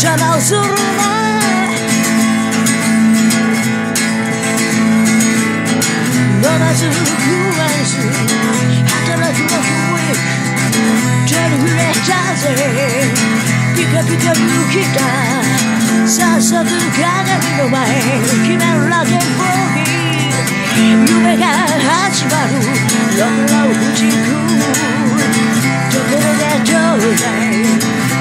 Canal zurna Nona zuku anzu Hataraku wa kuwe Terure taze Pika pika mae ga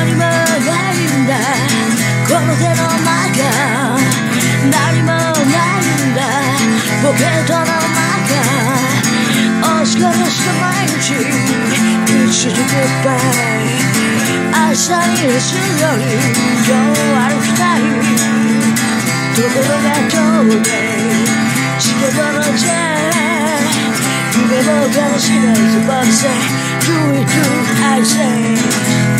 何もないんだ。この手の中。何もないんだ。ポケットの中。押し殺した毎日。一時 goodbye 明日にするより。今日歩きたいところがどうでしけどのじゃ夢も悲しないぞ But say do it do I say